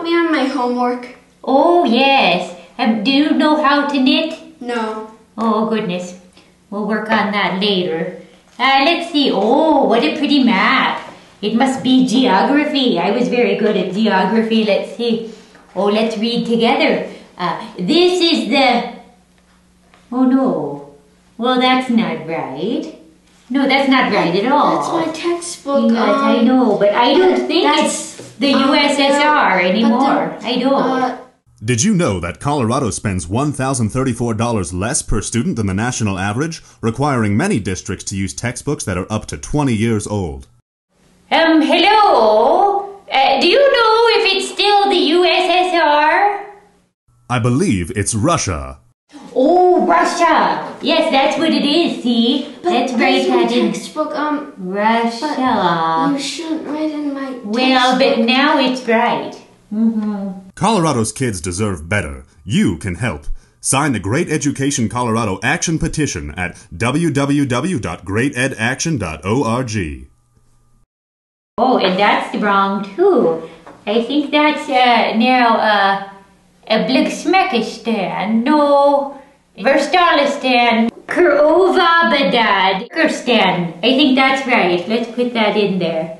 help me on my homework? Oh, yes. Um, do you know how to knit? No. Oh, goodness. We'll work on that later. Uh, let's see. Oh, what a pretty map. It must be geography. I was very good at geography. Let's see. Oh, let's read together. Uh, this is the. Oh, no. Well, that's not right. No, that's not right at all. That's my textbook. Yes, I um, know, but I don't think that's, it's the um, USSR but the- anymore. I don't. Uh, Did you know that Colorado spends $1,034 less per student than the national average, requiring many districts to use textbooks that are up to 20 years old? Um, hello? Uh, do you know if it's still the USSR? I believe it's Russia. Oh, Russia! Yes, that's what it is, see? but Let's that's write my textbook. Um, Russia. you shouldn't write in my Well, but now it's right. Mm-hmm. Colorado's kids deserve better. You can help. Sign the Great Education Colorado Action Petition at www.greatedaction.org. Oh, and that's wrong too. I think that's uh, now uh, a Bliksmekistan. No, Verstalistan. Kurovabadad. Kurstan. I think that's right. Let's put that in there.